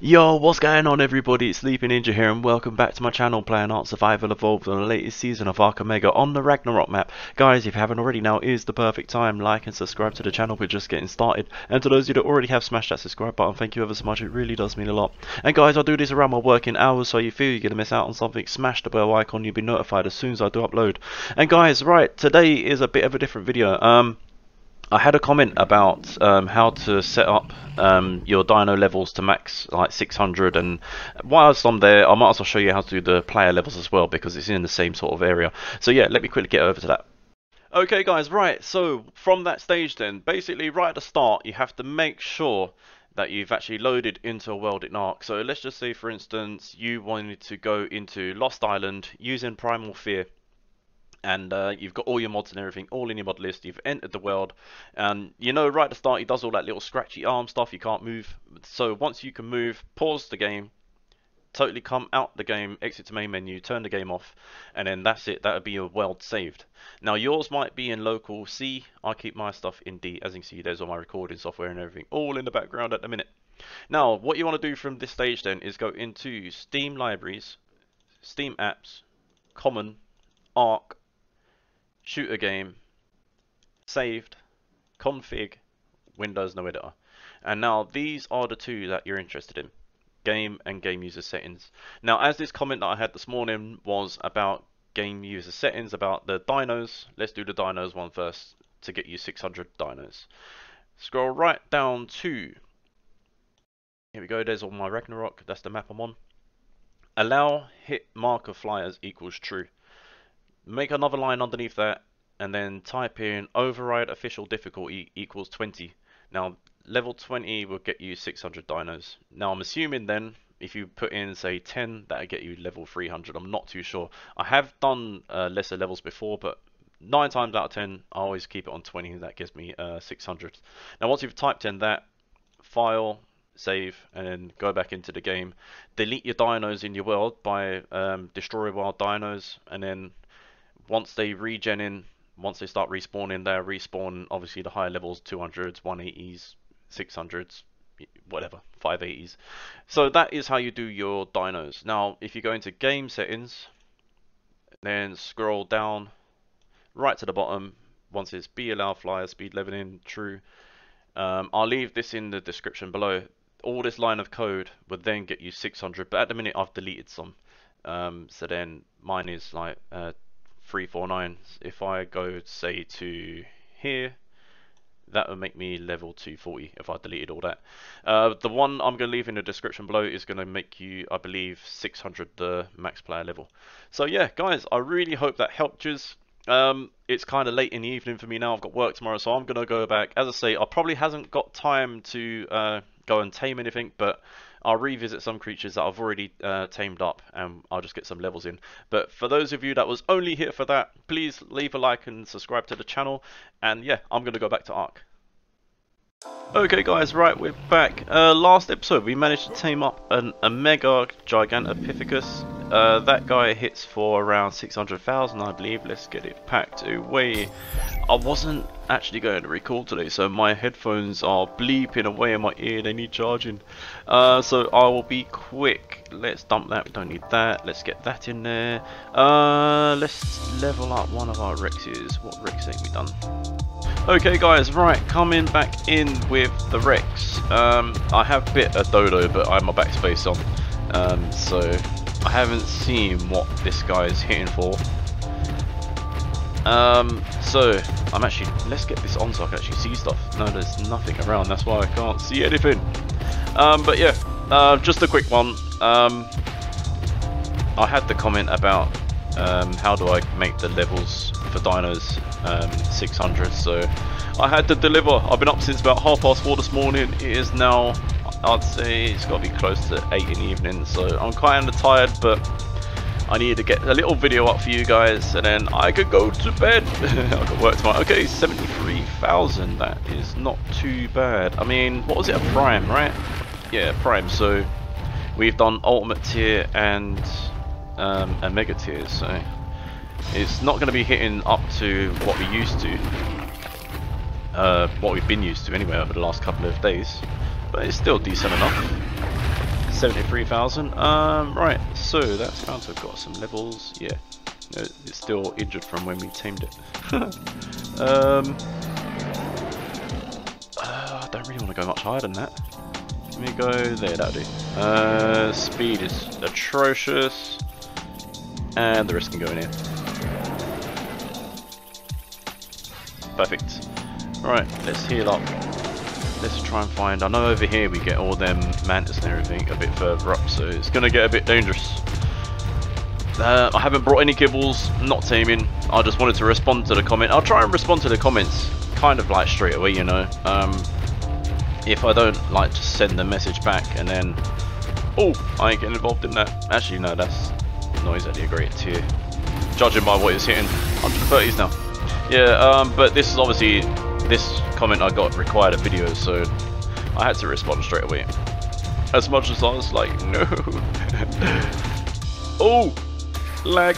Yo, what's going on everybody? It's Sleepy Ninja here and welcome back to my channel playing Ark Survival Evolved on the latest season of Ark Omega on the Ragnarok map. Guys, if you haven't already now is the perfect time. Like and subscribe to the channel, we're just getting started. And to those of you that already have smashed that subscribe button, thank you ever so much, it really does mean a lot. And guys, I do this around my working hours, so you feel you're going to miss out on something, smash the bell icon, you'll be notified as soon as I do upload. And guys, right, today is a bit of a different video. Um, I had a comment about um, how to set up um, your dino levels to max like 600 and whilst I'm there I might as well show you how to do the player levels as well because it's in the same sort of area. So yeah let me quickly get over to that. Okay guys right so from that stage then basically right at the start you have to make sure that you've actually loaded into a world in Ark so let's just say for instance you wanted to go into Lost Island using Primal Fear and uh, you've got all your mods and everything all in your mod list. You've entered the world, and you know right at the start he does all that little scratchy arm stuff. You can't move. So once you can move, pause the game, totally come out the game, exit to main menu, turn the game off, and then that's it. That would be your world saved. Now yours might be in local C. I keep my stuff in D. As you can see, there's all my recording software and everything all in the background at the minute. Now what you want to do from this stage then is go into Steam Libraries, Steam Apps, Common, Ark, shooter game, saved, config, Windows no editor. And now these are the two that you're interested in, game and game user settings. Now as this comment that I had this morning was about game user settings, about the dinos, let's do the dinos one first to get you 600 dinos. Scroll right down to, here we go, there's all my Ragnarok, that's the map I'm on. Allow hit marker flyers equals true make another line underneath that and then type in override official difficulty equals 20. Now level 20 will get you 600 dinos. Now I'm assuming then if you put in say 10 that'll get you level 300. I'm not too sure. I have done uh, lesser levels before but 9 times out of 10 I always keep it on 20 that gives me uh, 600. Now once you've typed in that file save and go back into the game delete your dinos in your world by um, destroy wild dinos and then once they regen in, once they start respawning, they respawn obviously the higher levels, 200s, 180s, 600s, whatever, 580s. So that is how you do your dinos. Now, if you go into game settings, then scroll down right to the bottom, once it's be allow flyer speed leveling true. Um, I'll leave this in the description below. All this line of code would then get you 600, but at the minute I've deleted some. Um, so then mine is like uh, 349. If I go, say, to here, that would make me level 240 if I deleted all that. Uh, the one I'm going to leave in the description below is going to make you, I believe, 600 the max player level. So yeah, guys, I really hope that helped you. Um, it's kind of late in the evening for me now. I've got work tomorrow, so I'm going to go back. As I say, I probably hasn't got time to uh, go and tame anything, but I'll revisit some creatures that I've already uh, tamed up and I'll just get some levels in. But for those of you that was only here for that, please leave a like and subscribe to the channel. And yeah, I'm going to go back to Ark. Okay guys, right, we're back. Uh, last episode we managed to tame up an, a Mega Gigantopithecus. Uh, that guy hits for around 600,000 I believe. Let's get it packed away. I wasn't actually going to record today, so my headphones are bleeping away in my ear, they need charging. Uh, so I will be quick. Let's dump that, we don't need that. Let's get that in there. Uh, let's level up one of our Rexes. What Rex have we done? Okay guys, right, coming back in with the Rex. Um, I have bit a Dodo, but I have my backspace on. Um, so I haven't seen what this guy is hitting for. Um, so, I'm actually, let's get this on so I can actually see stuff. No, there's nothing around, that's why I can't see anything. Um, but yeah, uh, just a quick one. Um, I had the comment about um, how do I make the levels for dinos um, 600, so I had to deliver. I've been up since about half past four this morning. It is now, I'd say it's got to be close to 8 in the evening, so I'm quite of tired, but I needed to get a little video up for you guys and then I could go to bed. I've got work tomorrow. Okay, 73,000. That is not too bad. I mean, what was it? A prime, right? Yeah, prime. So we've done ultimate tier and um, a mega tier. So it's not going to be hitting up to what we used to. Uh, what we've been used to anyway over the last couple of days. But it's still decent enough. 73,000. Um, right, so that's bound to have got some levels. Yeah, it's still injured from when we tamed it. um, uh, I don't really want to go much higher than that. Let me go there, that'll do. Uh, speed is atrocious. And the rest can go in here. Perfect. Right, let's heal up. Let's try and find... I know over here we get all them mantis and everything a bit further up, so it's going to get a bit dangerous. Uh, I haven't brought any kibbles, not teaming. I just wanted to respond to the comment. I'll try and respond to the comments kind of like straight away, you know. Um, if I don't like just send the message back and then... Oh, I ain't getting involved in that. Actually, no, that's not exactly a great tier. Judging by what he's hitting. 130s now. Yeah, um, but this is obviously this comment I got required a video, so I had to respond straight away. As much as I was like, no. oh, lag.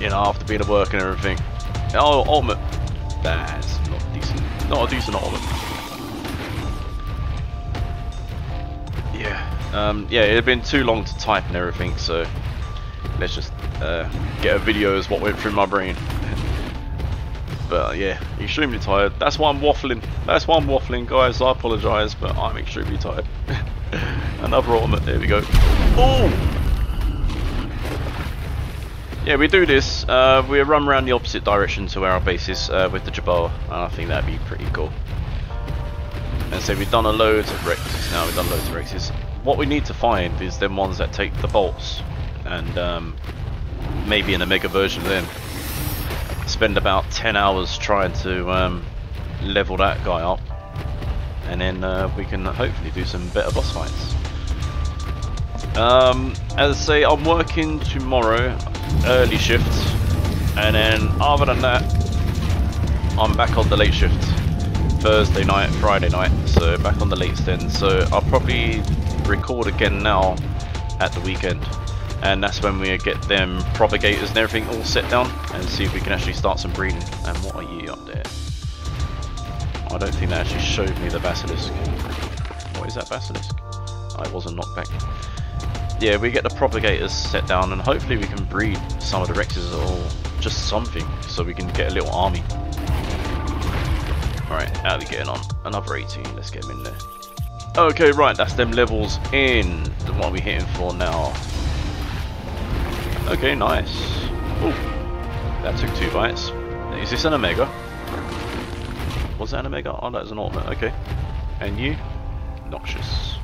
you know, after being at work and everything. Oh, ultimate. That's not decent. Not a decent ultimate. Yeah. Um, yeah, it had been too long to type and everything, so let's just uh, get a video as what went through my brain. but yeah, extremely tired. That's why I'm waffling. That's why I'm waffling, guys. I apologise, but I'm extremely tired. Another ultimate. There we go. Oh! Yeah, we do this. Uh, we run around the opposite direction to where our base is uh, with the Jabal, and I think that'd be pretty cool. And so we've done a load of Rexes now. We've done loads of Rexes. What we need to find is them ones that take the bolts and um, maybe in a mega version of them. Spend about 10 hours trying to um, level that guy up and then uh, we can hopefully do some better boss fights. Um, as I say, I'm working tomorrow, early shift, and then other than that, I'm back on the late shift. Thursday night, Friday night, so back on the late then. So I'll probably record again now at the weekend and that's when we get them propagators and everything all set down and see if we can actually start some breeding. And what are you up there? I don't think that actually showed me the basilisk. What is that basilisk? I wasn't knocked back. Yeah, we get the propagators set down and hopefully we can breed some of the Rexes or just something so we can get a little army. Alright, how are we getting on? Another 18, let's get them in there. Okay, right, that's them levels in. What are we hitting for now? Okay, nice. Ooh, that took two bites. Is this an Omega? Was that an Omega? Oh, that's an Ultimate. Okay. And you? Noxious.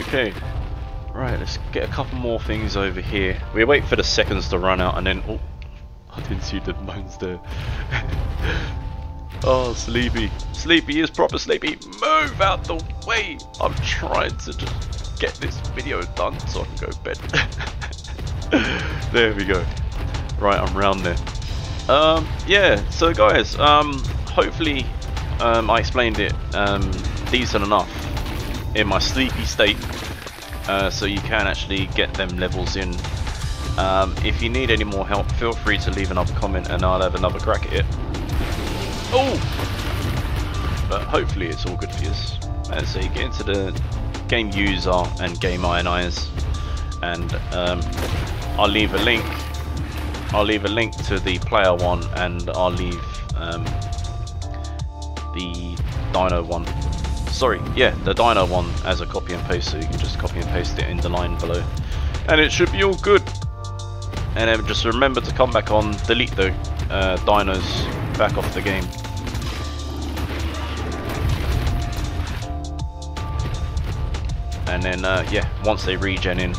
Okay. Right, let's get a couple more things over here. We wait for the seconds to run out and then... Oh, I didn't see the bones there. oh, Sleepy. Sleepy is proper sleepy. Move out the way! I'm trying to just get this video done so I can go bed. there we go. Right, I'm round there. Um, yeah, so guys, um, hopefully um, I explained it um, decent enough in my sleepy state uh, so you can actually get them levels in. Um, if you need any more help, feel free to leave another comment and I'll have another crack at it. Oh! But hopefully it's all good for you. As so you get into the game user and game ionize and um, I'll leave a link I'll leave a link to the player one and I'll leave um, the dino one. Sorry yeah the dino one as a copy and paste so you can just copy and paste it in the line below. And it should be all good. And then just remember to come back on delete the uh, dinos back off the game and then uh, yeah once they regen in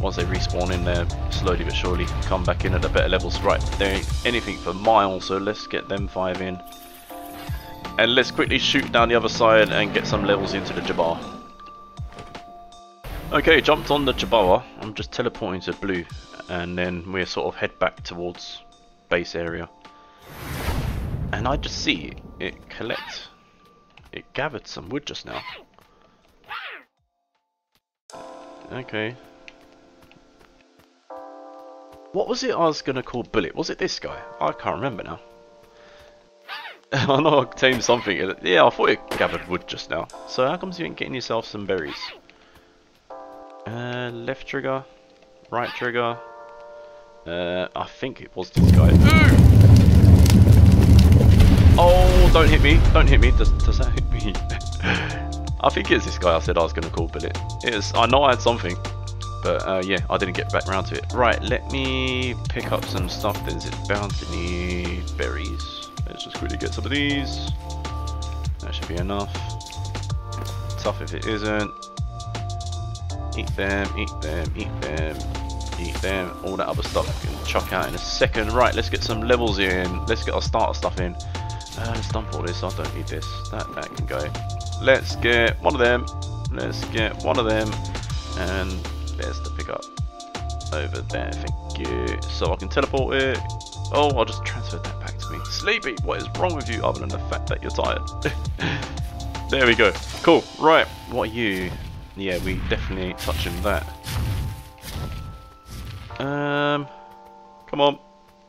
once they respawn in there slowly but surely come back in at a better levels right there anything for miles so let's get them five in. And let's quickly shoot down the other side and get some levels into the Jerboa okay jumped on the Jerboa I'm just teleporting to blue. And then we're sort of head back towards base area. And I just see it collect it gathered some wood just now Okay. What was it I was going to call Bullet? Was it this guy? I can't remember now. I know I tamed something. Yeah, I thought it gathered wood just now. So how comes you ain't getting yourself some berries? Uh, left trigger, right trigger. Uh, I think it was this guy. Ooh! Oh, don't hit me! Don't hit me! Does, does that hit me? I think it's this guy I said I was going to call, but it is. I know I had something, but uh, yeah, I didn't get back around to it. Right, let me pick up some stuff. There's it bound to need berries. Let's just quickly get some of these. That should be enough. Tough if it isn't. Eat them, eat them, eat them, eat them. All that other stuff we can chuck out in a second. Right, let's get some levels in. Let's get our starter stuff in. Uh, let's dump all this. I don't need this. That, that can go. Let's get one of them. Let's get one of them. And there's the pickup over there. Thank you. So I can teleport it. Oh, I'll just transfer that back to me. Sleepy, what is wrong with you other than the fact that you're tired? there we go. Cool. Right, what are you? Yeah, we definitely ain't touching that. Um, come on.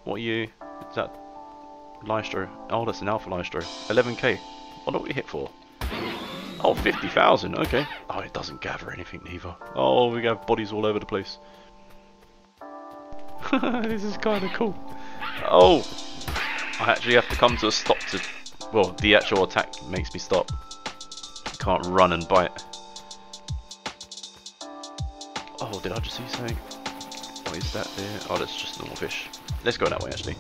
What are you? Is that Lystro? Oh, that's an Alpha Lystro. 11k. What are we hit for? Oh, 50,000. Okay. Oh, it doesn't gather anything neither. Oh, we have bodies all over the place. this is kind of cool. Oh! I actually have to come to a stop to... Well, the actual attack makes me stop. I can't run and bite. Oh, did I just see something? What is that there? Oh, that's just normal fish. Let's go that way, actually.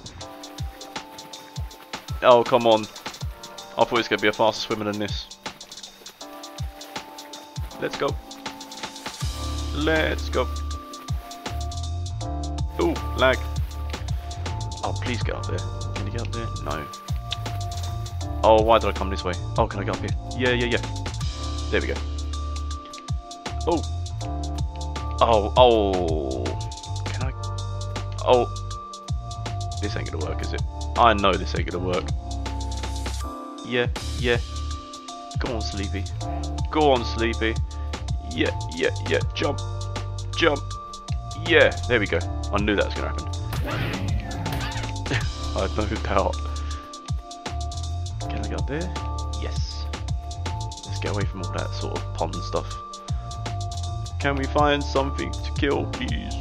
Oh, come on. I thought it was going to be a faster swimmer than this. Let's go. Let's go. Ooh, lag. Oh, please get up there. Can you get up there? No. Oh, why did I come this way? Oh, can I get up here? Yeah, yeah, yeah. There we go. Oh. Oh, oh. Can I? Oh. This ain't gonna work, is it? I know this ain't gonna work. Yeah, yeah. Go on, Sleepy. Go on, Sleepy. Yeah, yeah, yeah. Jump. Jump. Yeah, there we go. I knew that was going to happen. I had no doubt. Can I get up there? Yes. Let's get away from all that sort of pond stuff. Can we find something to kill, please?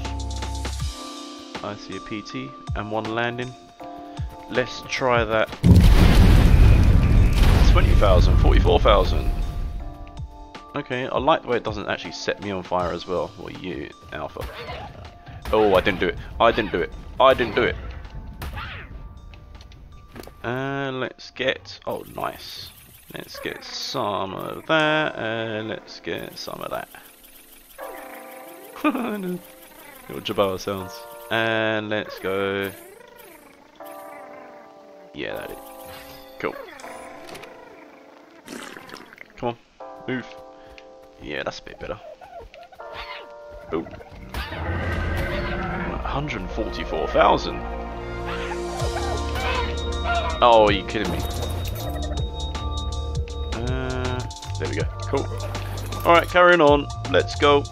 I see a PT and one landing. Let's try that. 20,000, 44,000. Okay, I like the way it doesn't actually set me on fire as well. What you, Alpha? Oh, I didn't do it. I didn't do it. I didn't do it. Uh, let's get... Oh, nice. Let's get some of that, and let's get some of that. Little Jerboa sounds. And let's go... Yeah, that is. Cool. Come on, move. Yeah, that's a bit better. Oh. 144,000. Oh, are you kidding me? Uh, there we go. Cool. Alright, carrying on. Let's go.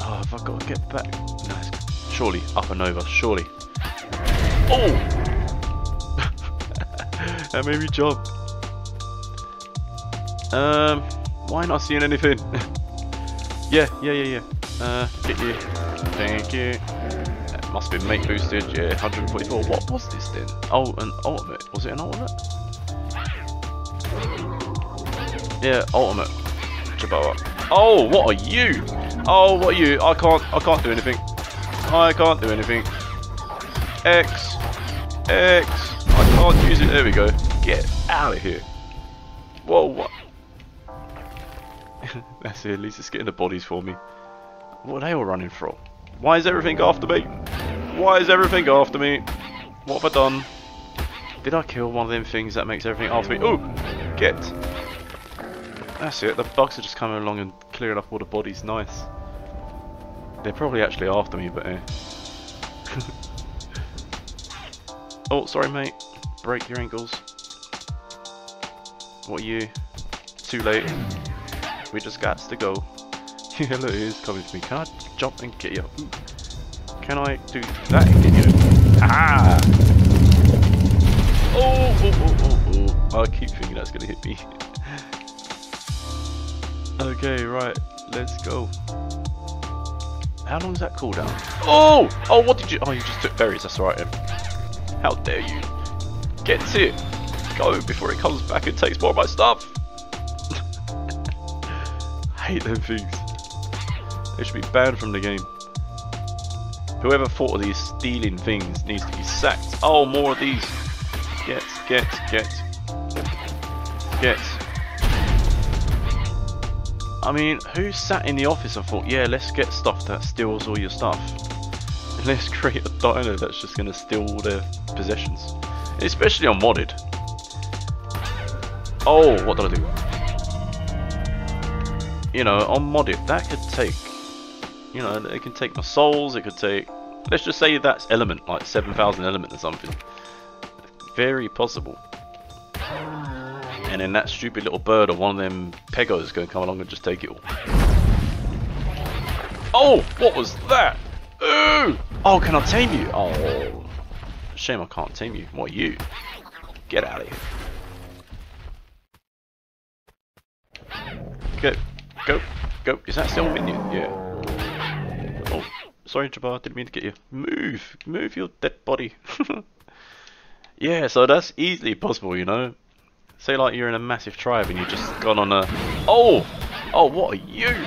Oh, have I got to get back? No, surely. Up and over. Surely. Oh! that made me jump. Um, why not seeing anything? yeah, yeah, yeah, yeah. Uh, get you. Thank you. That must been mate boosted, yeah, 144. What was this then? Oh, an ultimate. Was it an ultimate? Yeah, ultimate. Jerboa. Oh, what are you? Oh, what are you? I can't, I can't do anything. I can't do anything. X. X. I can't use it. There we go. Get out of here. Whoa, what? That's it, at least it's getting the bodies for me. What are they all running from? Why is everything after me? Why is everything after me? What have I done? Did I kill one of them things that makes everything after me? Oh, get. That's it, the bugs are just coming along and clearing up all the bodies, nice. They're probably actually after me, but eh. oh, sorry mate. Break your ankles. What are you? Too late. We just got to go. Hello is coming to me. Can I jump and get you? Can I do that and get you? Ah! Oh, oh, oh, oh, I keep thinking that's gonna hit me. okay, right, let's go. How long is that cooldown? Oh! Oh, what did you... Oh, you just took berries, that's alright How dare you? Get it! Go before it comes back and takes more of my stuff! Hate them things. They should be banned from the game. Whoever thought of these stealing things needs to be sacked. Oh, more of these. Get, get, get. Get. I mean, who sat in the office and thought, yeah, let's get stuff that steals all your stuff. let's create a dino that's just going to steal all their possessions. Especially on modded. Oh, what did I do? You know, on modded, that could take you know, it can take my souls, it could take, let's just say that's element, like 7,000 element or something. Very possible. And then that stupid little bird or one of them pegos is going to come along and just take it all. Oh, what was that? Ooh! Oh, can I tame you? Oh, shame I can't tame you. What, you? Get out of here. Go, go, go. Is that still minion? Yeah. Oh, sorry, Jabbar, didn't mean to get you. Move! Move your dead body. yeah, so that's easily possible, you know? Say like you're in a massive tribe and you've just gone on a... Oh! Oh, what are you?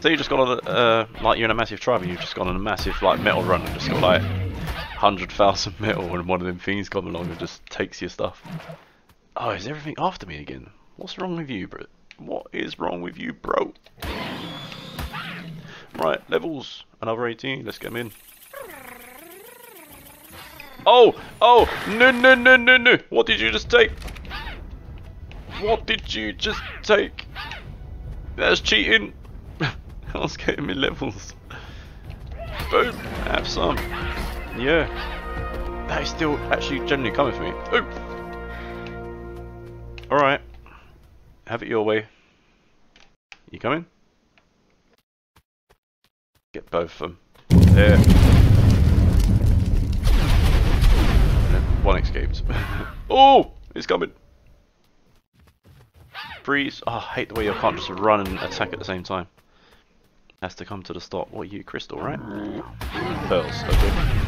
So you just gone on a... Uh, like you're in a massive tribe and you've just gone on a massive like metal run and just got like 100,000 metal and one of them things come along and just takes your stuff. Oh, is everything after me again? What's wrong with you, bro? What is wrong with you, bro? Right, levels. Another 18. Let's get them in. Oh! Oh! No, no, no, no, no! What did you just take? What did you just take? That's cheating! I was getting me levels. Boom! Have some. Yeah. That is still actually generally coming for me. Oh! Alright. Have it your way. You coming? Get both of them. There. One escaped. oh! It's coming! Freeze! Oh, I hate the way you can't just run and attack at the same time. Has to come to the stop. What are you, Crystal, right? Pearls, okay.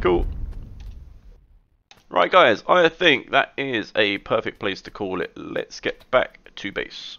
Cool. Right guys, I think that is a perfect place to call it. Let's get back to base.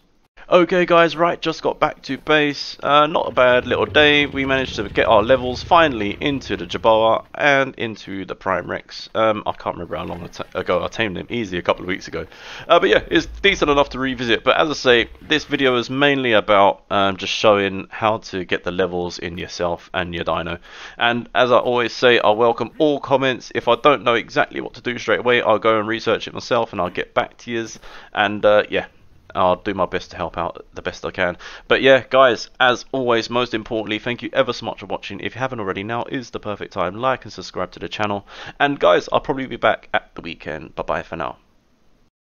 Okay guys, right, just got back to base. Uh, not a bad little day. We managed to get our levels finally into the Jerboa and into the Prime Rex. Um, I can't remember how long ago I tamed him, easy a couple of weeks ago. Uh, but yeah, it's decent enough to revisit. But as I say, this video is mainly about um, just showing how to get the levels in yourself and your dino. And as I always say, I welcome all comments. If I don't know exactly what to do straight away, I'll go and research it myself and I'll get back to you. And uh, yeah, I'll do my best to help out the best I can. But yeah, guys, as always, most importantly, thank you ever so much for watching. If you haven't already, now is the perfect time. Like and subscribe to the channel. And guys, I'll probably be back at the weekend. Bye bye for now.